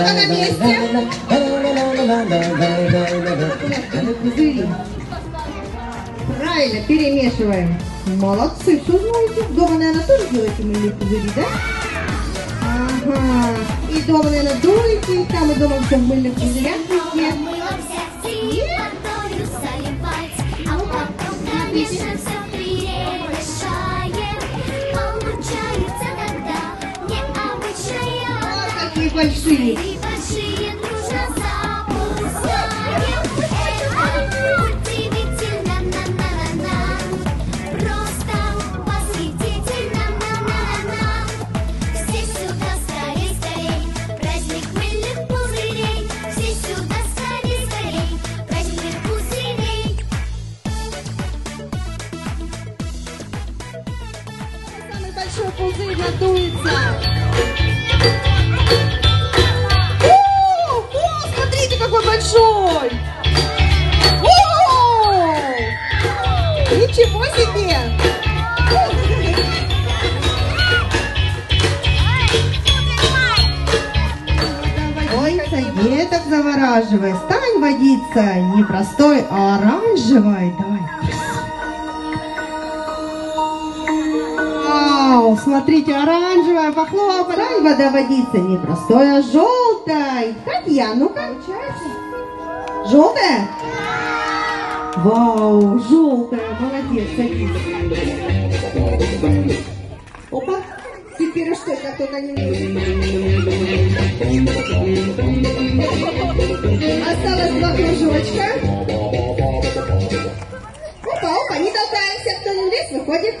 На месте. Правильно, перемешиваем. Молодцы, все знаете. Дома, наверное, тоже делаете мыльные пузыри, да? Ага. И дома, наверное, дуете, там и дома все в мыльных пузырях. Пузырей. Самый большой пузырь надуется. Ничего себе! Ой, деток завораживай. Стань водиться не простой, а оранжевой. Давай. Вау, смотрите, оранжевая, похлопай. Вода водится не простой, а желтой. Катя, ну-ка. Желтая? Вау, желтая, молодец, садись. Опа, теперь что, как только не Осталось два кружочка. Опа, опа, не толкаемся, кто не влез, выходит.